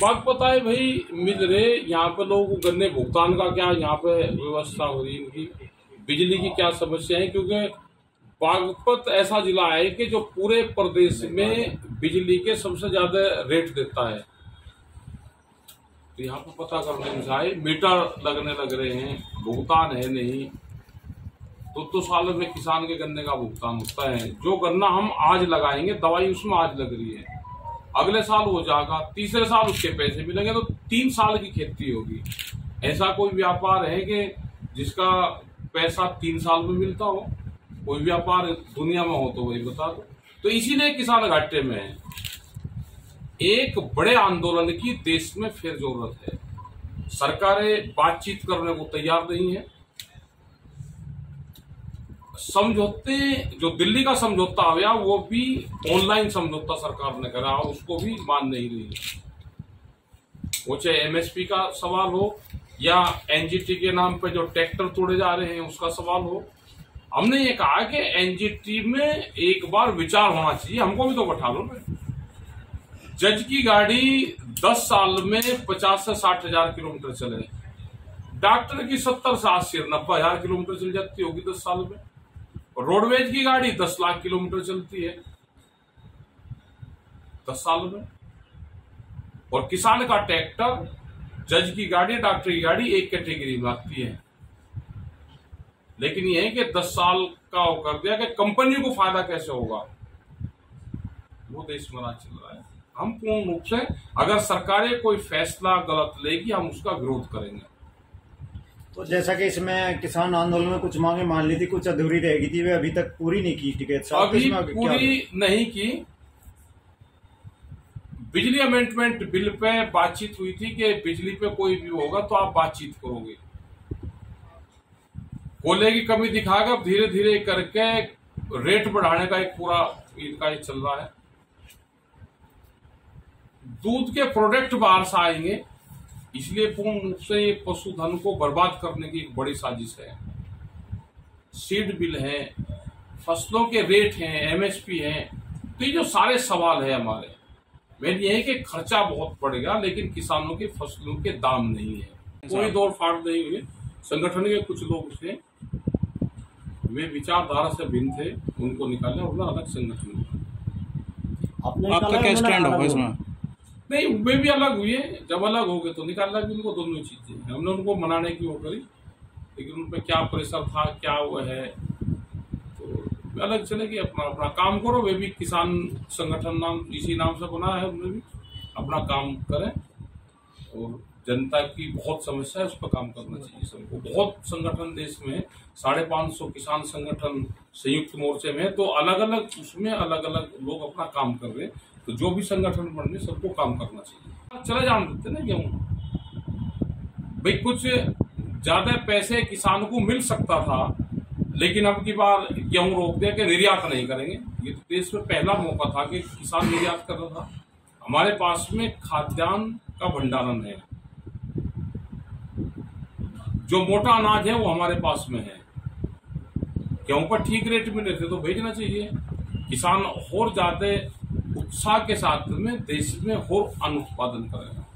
बात पता है भाई, मिल रहे यहाँ पे लोगों को गन्ने भुगतान का क्या यहाँ पे व्यवस्था हो रही है इनकी? बिजली की क्या समस्या है? क्योंकि बागपत ऐसा जिला है कि जो पूरे प्रदेश में बिजली के सबसे ज़्यादा रेट देता है। तो यहाँ पे पता करने आए मीटर लगने लग रहे हैं, भुगतान है नहीं। तो तो साल में किसान के गन्ने का भुगतान होता है। जो गन्ना हम आज लगाएँगे, दवाई उसमें आज लग रही है। अगले साल हो जाएगा, तीसरे साल उसके पैसे मिलेंगे तो तीन साल की खेती होगी। ऐसा कोई व्यापार है कि जिसका पैसा तीन साल में मिलता हो? कोई व्यापार दुनिया में हो तो वही बता दो। तो इसीलिए किसान घाटे में एक बड़े आंदोलन की देश में फिर ज़रूरत है। सरकारें बातचीत करने को तैयार नहीं है। समझौते, जो दिल्ली का समझौता हो गया वो भी ऑनलाइन समझौता सरकार ने करा उसको भी मान नहीं रही वो चाहे एमएसपी का सवाल हो या एनजीटी के नाम पे जो ट्रैक्टर तोड़े जा रहे हैं, उसका सवाल हो। हमने ये कहा कि एनजीटी में एक बार विचार होना चाहिए। हमको भी तो बैठा लो जज की गाड़ी 10 साल में 50 से साठ हज़ार किलोमीटर चले। डॉक्टर की 70 से अस्सी नब्बे हज़ार किलोमीटर चल जाती होगी 10 साल में। रोडवेज़ की गाड़ी दस लाख किलोमीटर चलती है। दस साल में। और किसान का ट्रैक्टर, जज की गाड़ी, डॉक्टर की गाड़ी एक कैटेगरी में आती है। लेकिन यह है कि दस साल का वो कर दिया कि कंपनी को फ़ायदा कैसे होगा? वो देश में राज चल रहा है। हम पूर्ण रूप से, अगर सरकारें कोई फैसला गलत लेगी, हम उसका विरोध करेंगे। तो जैसा कि इसमें किसान आंदोलन में कुछ मांगे मान ली थी कुछ अधूरी रह गई थी वे अभी तक पूरी नहीं की टिकट। अभी पूरी नहीं की। बिजली अमेंडमेंट बिल पे बातचीत हुई थी कि बिजली पे कोई भी होगा तो आप बातचीत करोगे। कोयले की कमी दिखाकर धीरे धीरे करके रेट बढ़ाने का एक पूरा इनका चल रहा है। दूध के प्रोडक्ट बाहर से आएँगे। इसलिए पूर्ण रूप से ये पशुधन को बर्बाद करने की एक बड़ी साजिश है। सीड बिल है फ़सलों के रेट हैं एमएसपी है तो ये जो सारे सवाल है हमारे मेन ये है कि खर्चा बहुत पड़ेगा लेकिन किसानों के फ़सलों के दाम नहीं है। कोई दौड़ फाड़ नहीं हुई। संगठन के कुछ लोग थे वे विचारधारा से भिन्न थे उनको निकालने और अलग संगठन आपका क्या स्टैंड होगा इसमें? नहीं वे भी अलग हुए जब अलग हो गए तो निकालना भी उनको दोनों चीज़ें हमने उनको मनाने की वो करी, लेकिन उन पर क्या प्रेशर था, क्या वो है तो अलग चले गए अपना अपना काम करो, वे भी किसान संगठन नाम, इसी नाम से बना है उन्होंने भी। अपना काम करें, और जनता की बहुत समस्या है, उस पर काम करना चाहिए सबको। बहुत संगठन देश में साढ़े पाँच सौ किसान संगठन संयुक्त मोर्चे में तो अलग अलग उसमें अलग अलग लोग अपना काम कर रहे हैं। तो जो भी संगठन बन रहे सबको काम करना चाहिए। चले जान देते ना गेहूँ। भाई, कुछ ज़्यादा पैसे किसान को मिल सकता था, लेकिन अब की बार गेहूँ रोक दिया कि निर्यात नहीं करेंगे। ये तो देश में पहला मौका था कि किसान निर्यात कर रहा था। हमारे पास में खाद्यान्न का भंडारण है। जो मोटा अनाज है, वो हमारे पास में है। गेहूँ पर ठीक रेट मिले थे तो भेजना चाहिए। किसान और ज़्यादा उत्साह के साथ में देश में और अनुत्पादन करेगा। करें